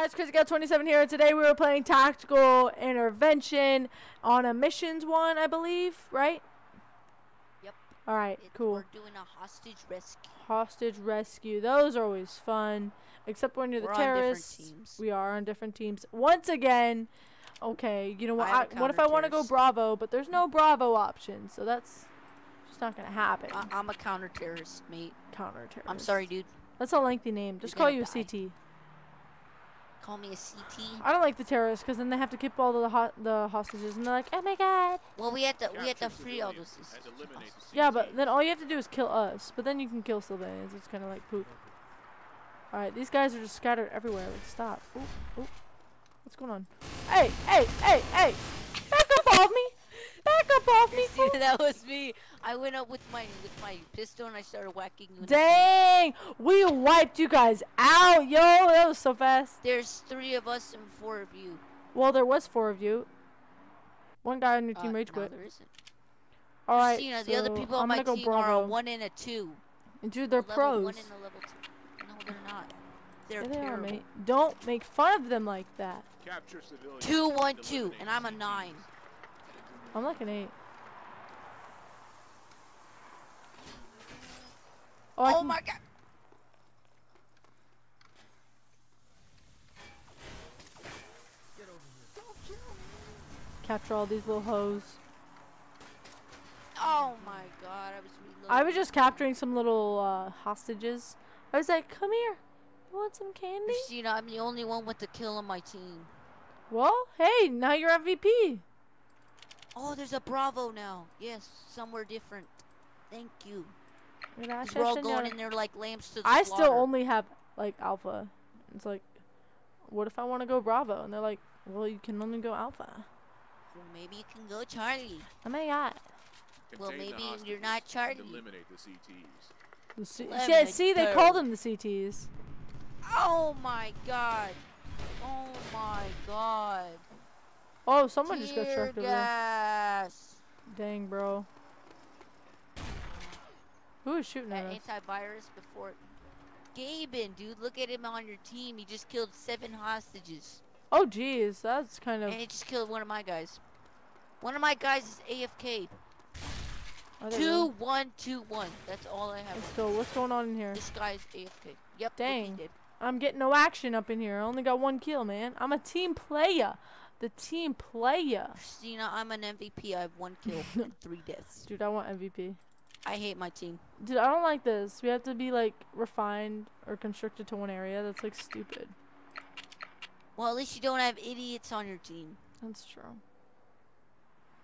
guys, ChrissyGal 27 here. Today we were playing Tactical Intervention on a missions one, I believe, right? Yep. Alright, It- cool. We're doing a hostage rescue. Hostage rescue. Those are always fun. Except when you're the We're different terrorists. We are on different teams. Once again, okay, you know what? I I, what if I want to go. Bravo, but there's no Bravo option, so that's just not going to happen. I- I'm a counter terrorist, mate. Counter terrorist. I'm sorry, dude. That's a lengthy name. Just You're call you a die. CT. Call me a CT. I don't like the terrorists because then they have to keep all the ho- the hostages, and they're like, oh my god. Well, we had to we had to free all those. civilians sis- and eliminate hostages. Yeah, but then all you have to do is kill us. But then you can kill civilians. It's kind of like poop. All right, these guys are just scattered everywhere. Like, stop. Ooh, ooh. What's going on? Hey, hey, hey, hey! Back up off me! Back up off me! Fool. that was me. I went up with my with my pistol and I started whacking you. in the face. Dang! We wiped you guys out, yo! That was so fast. There's three of us and four of you. Well, there was four of you. One guy on your Uh, team rage no, quit. there isn't. All right, Christina, the other so people I'm on my gonna go team are a one and a two. Dude, they're a level pros. one and a level two. No, they're not. They're Yeah, they are, mate. Don't make fun of them like that. Capture civilians Two, one, and two, eliminate and the I'm a CTs. nine. I'm like an eight. Oh, Oh my god. capture all these little hoes. Oh my god, I was. I was just capturing some little uh, hostages. I was like, come here. You want some candy? Christina, I'm the only one with the kill on my team. Well, hey, now you're MVP. Oh, there's a Bravo now. Yes, somewhere different. Thank you. We're all señor. going in there like lambs to the I still only have like alpha. It's like, what if I want to go Bravo? And they're like, well, you can only go alpha. Well, maybe you can go Charlie. Oh my god. Well, Contain the maybe you're hostages not and Charlie. Eliminate the CTs. The C- Lemon yeah, see, they called them the CTs. Oh my god. Oh my god. Oh, someone just got Tear trucked over there. gas. Dang, bro. Who is shooting That at us? antivirus before. Gaben, dude, look at him on your team. He just killed seven hostages. Oh, jeez, that's kind of. And he just killed one of my guys. One of my guys is AFK. Two, one, two, one. That's all I have. Let's go. What's going on in here? This guy's AFK. Yep. Dang. I'm getting no action up in here. I only got one kill, man. I'm a team player. The team player. Christina, I'm an MVP. I have one kill and three deaths. Dude, I want MVP. I hate my team. Dude, I don't like this. We have to be like refined or constricted to one area. That's like stupid. Well, at least you don't have idiots on your team. That's true.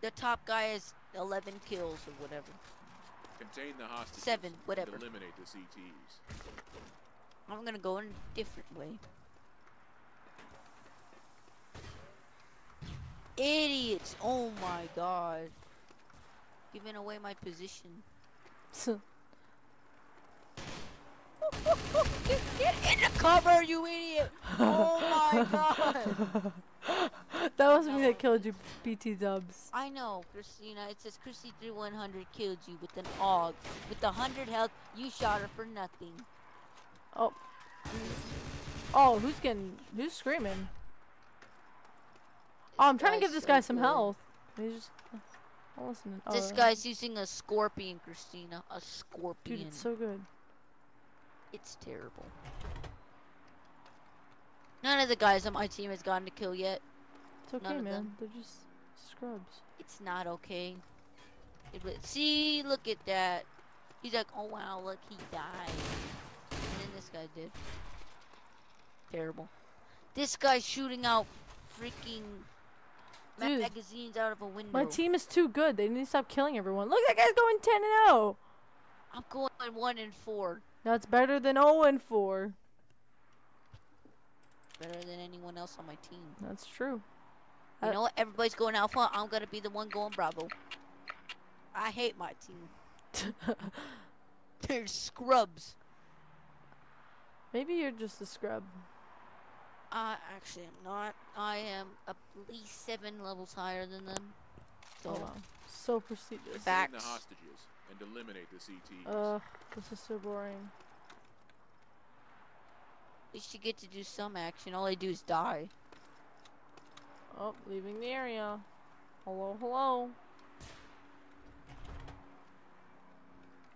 The top guy has 11 kills or whatever. Contain the hostages. Seven, whatever. eliminate the CTs. I'm gonna go in a different way. Idiots! Oh my god. Giving away my position. Get, get in the cover, you idiot! Oh my god! that was me that killed you, BT dubs. I know, Christina. It says Chrissy 3100 killed you with an AUG. With the 100 health, you shot her for nothing. Oh. Oh, who's getting. Who's screaming? Oh, I'm trying to give this so guy some health. He's just. I'm listening. Oh, This oh, guy's using a scorpion, Christina. A scorpion. Dude, it's so good. It's terrible. None of the guys on my team has gotten a kill yet. It's okay, None of man. them. They're just scrubs. It's not okay. It See, look at that. He's like, oh wow, look, he died. And then this guy did. Terrible. This guy's shooting out freaking Dude, magazines out of a window. My team is too good. They need to stop killing everyone. Look, that guy's going 10 and 0. I'm going one and four. That's better than 0 and 4. Better than anyone else on my team. That's true. You Uh, know what? Everybody's going alpha. I'm gonna be the one going bravo. I hate my team. They're scrubs. Maybe you're just a scrub. I actually am not. I am at least seven levels higher than them. So Oh, wow. So prestigious. Back. The hostages and eliminate the CTs. Ugh, this is so boring. At least you get to do some action. All I do is die. Oh, leaving the area. Hello, hello.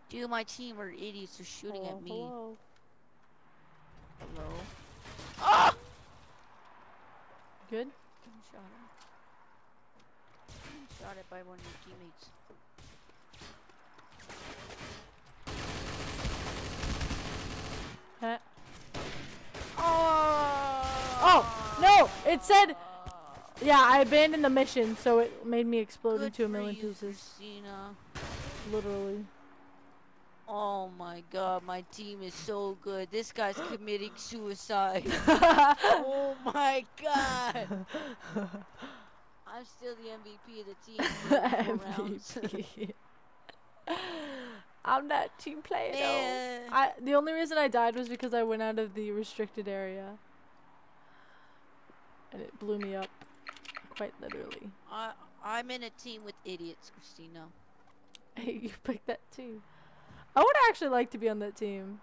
Dude, my team are idiots. They're shooting hello, at me. Hello. Hello. Good? Getting shot at. Getting shot at by one of your teammates. Huh? Oh! Oh, no! It said. Yeah, I abandoned the mission, so it made me explode Good into a million pieces. Christina. Literally. Oh my god, my team is so good. This guy's committing suicide. oh my god. I'm still the MVP of the team. for four rounds. MVP. I'm that team player. though. I the only reason I died was because I went out of the restricted area. And it blew me up. Quite literally. I I'm in a team with idiots, Christina. Hey, you picked that team. I would actually like to be on that team.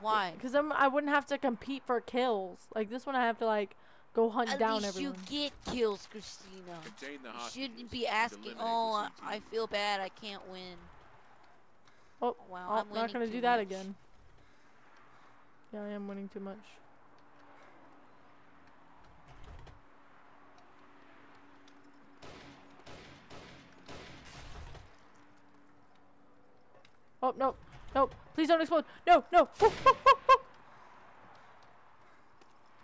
Why? Because I'm I wouldn't have to compete for kills. Like this one I have to like go hunt At down least everyone. you get kills, Christina. You shouldn't be asking, oh, I, I feel bad, I can't win. Oh, Wow, oh, I'm not gonna too do that again. Yeah, I am winning too much. Oh no, no! Please don't explode! No, no! Woo, woo, woo.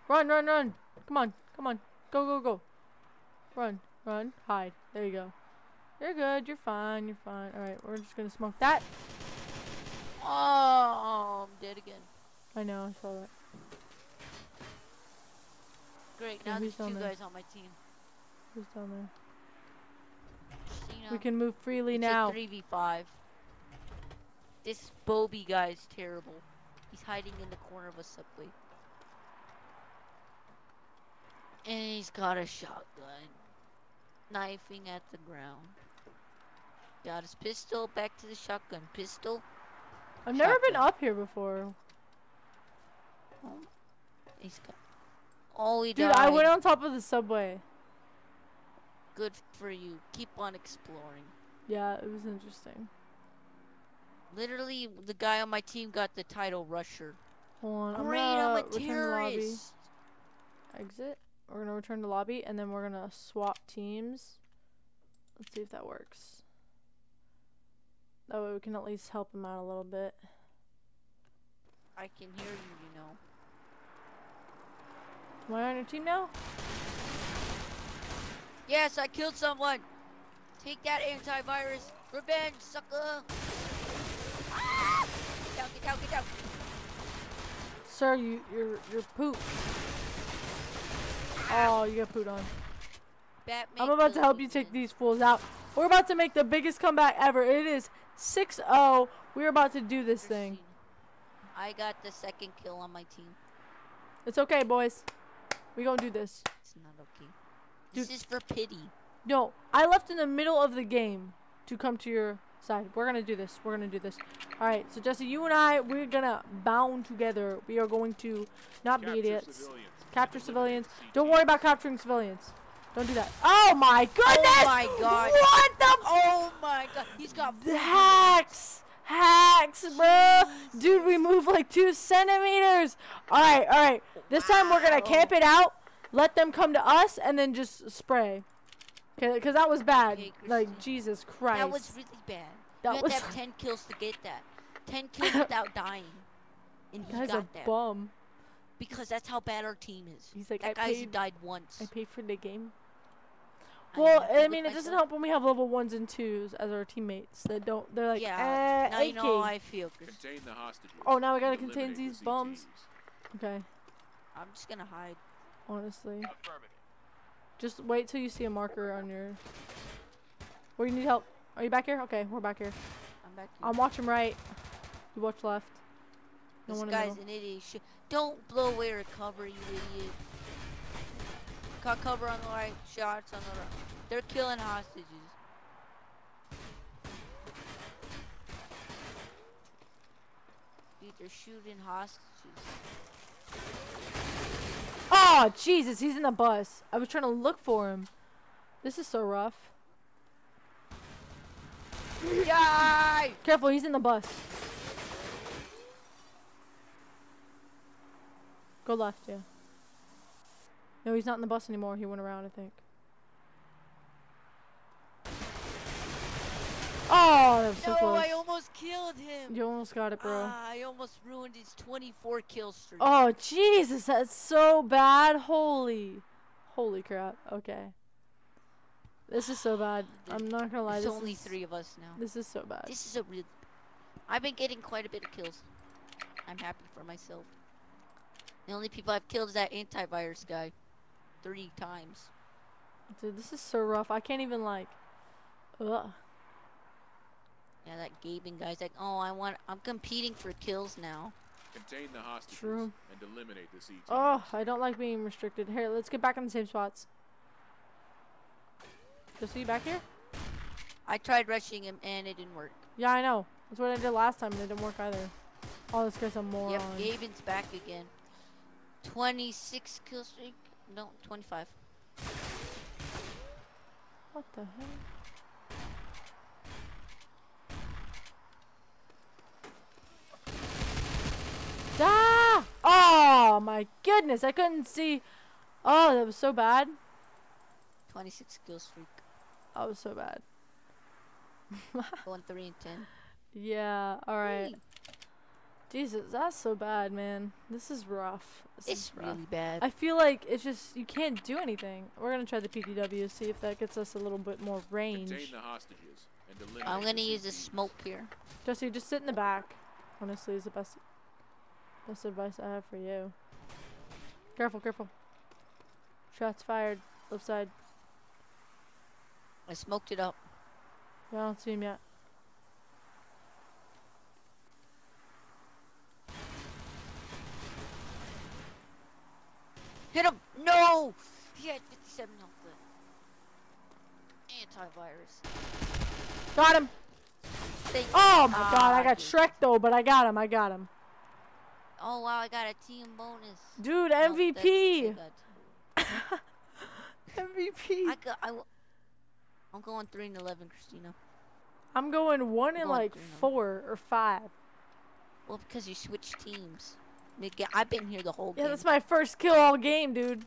Run, run, run! Come on, come on! Go, go, go! Run, run, hide. There you go. You're good. You're fine. You're fine. All right, we're just gonna smoke that. Oh, I'm dead again. I know. I saw that. Great, now there's two there? guys on my team. Who's down there? Christina, We can move freely it's now. 3v5. This Bobby guy is terrible. He's hiding in the corner of a subway. And he's got a shotgun. Knifing at the ground. Got his pistol, back to the shotgun. Pistol. I've never been up here before. He's got. Oh, he Dude, died. I went on top of the subway. Good for you. Keep on exploring. Yeah, it was interesting. Literally, the guy on my team got the title Rusher. Hold on, I'm Great, I'm a return to lobby. terrorist. Exit. We're gonna return to lobby, and then we're gonna swap teams. Let's see if that works. That way we can at least help him out a little bit. I can hear you, you know. Am I on your team now? Yes, I killed someone. Take that antivirus. Revenge, sucker. Sir, you you're you're poop. Oh, you got pooped on. Batman. I'm about to help you take these fools out. We're about to make the biggest comeback ever. It is 6-0. We're about to do this thing. I got the second kill on my team. It's okay, boys. We gonna do this. It's not okay. This is for pity. No, I left in the middle of the game to come to your side. We're gonna do this. We're gonna do this. All right. So Jesse, you and I, we're gonna bound together. We are going to not be idiots. civilians Capture and civilians. Don't worry about capturing civilians. Don't do that. Oh my goodness! Oh my God. What the? Oh my god, he's got The hacks! Hacks, bro! Dude, we move like two centimeters! Alright, alright. This time we're gonna camp it out, let them come to us, and then just spray. Because that was bad. Okay, like, Jesus Christ. That was really bad. That you was- had to have 10 kills to get that. 10 kills without dying. And he Guy's a got that. bum. Because that's how bad our team is. He's like, that I guy's paid, died once. I paid for the game. Well, happy I mean, it doesn't help when we have level ones and twos as our teammates. That don't, they're like, yeah, eh, now you know how I feel, Chris. Contain the hostages. Oh, now we gotta contain these the bums. Okay, I'm just gonna hide. honestly. Just wait till you see a marker on your. Where you need help? Are you back here? Okay, we're back here. I'm back here. I'm watching right. You watch left. No this one in the guy's an idiot. Don't blow away our cover, you idiot. Got cover on the right, shots on the right. They're killing hostages. Dude, they're shooting hostages. Oh, Jesus, he's in the bus. I was trying to look for him. This is so rough. Yay! Careful, he's in the bus. Go left, yeah. No, he's not in the bus anymore. He went around, I think. Oh, that was so No, close. I almost killed him. You almost got it, bro. Ah, I almost ruined his 24 kill streak. Oh, Jesus, that's so bad. Holy, holy crap. Okay. This is so bad. I'm not gonna lie. There's This only is, three of us now. This is so bad. This is a real. I've been getting quite a bit of kills. I'm happy for myself. The only people I've killed is that antivirus guy. Three times. Dude, this is so rough. I can't even like. Ugh. Yeah, that Gaben guy's like, oh, I want. I'm competing for kills now. Contain the hostages True. and eliminate the CTs. Oh, I don't like being restricted. Here, let's get back in the same spots. Just see you back here? I tried rushing him and it didn't work. Yeah, I know. That's what I did last time and it didn't work either. Oh, this guy's a moron. Yep, Gaben's back again. 26 kill streak. No, 25. What the hell? Oh my goodness, I couldn't see. Oh, that was so bad. 26 kill streak. That was so bad. Going 3 and 10. Yeah, alright. Jesus, that's so bad, man. This is rough. This It's is rough. really bad. I feel like it's just, you can't do anything. We're gonna try the PDW, see if that gets us a little bit more range. Contain the hostages and eliminate I'm gonna the use a smoke here. Jesse, just sit in the back. Honestly, is the best best advice I have for you. Careful, careful. Shots fired. Left side. I smoked it up. Yeah, I don't see him yet. Hit him! No! He had 57 health left. Antivirus. Got him! Thank Oh my god, I got. Shrek though, but I got him, I got him. Oh wow, I got a team bonus. Dude, Nope, that's- MVP! they got- MVP! I got. I. w- I'm going three and eleven, Christina. I'm going one in Going like through them. four or five. Well, because you switched teams. I've been here the whole Yeah, game. that's my first kill all game, dude.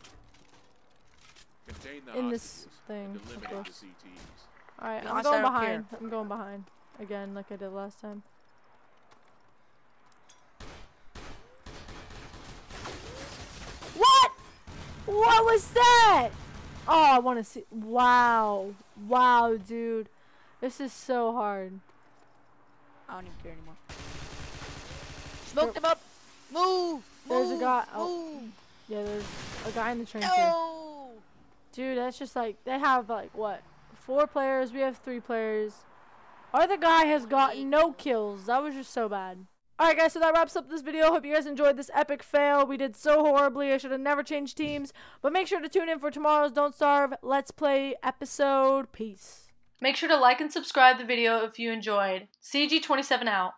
The in this thing, and of eliminate course. the CTs. Alright, I'm going behind. I'm going behind. Again, like I did last time. What? What was that? Oh, I want to see. Wow. Wow, dude. This is so hard. I don't even care anymore. Smoked him up. Move. There's a guy- oh. Move. Yeah, there's a guy in the train. No. Dude, that's just like they have like what? Four players, we have three players. Other guy has gotten no kills. That was just so bad. Alright guys, so that wraps up this video. Hope you guys enjoyed this epic fail. We did so horribly. I should have never changed teams. But make sure to tune in for tomorrow's Don't Starve Let's Play episode. Peace. Make sure to like and subscribe the video if you enjoyed. CG27 out.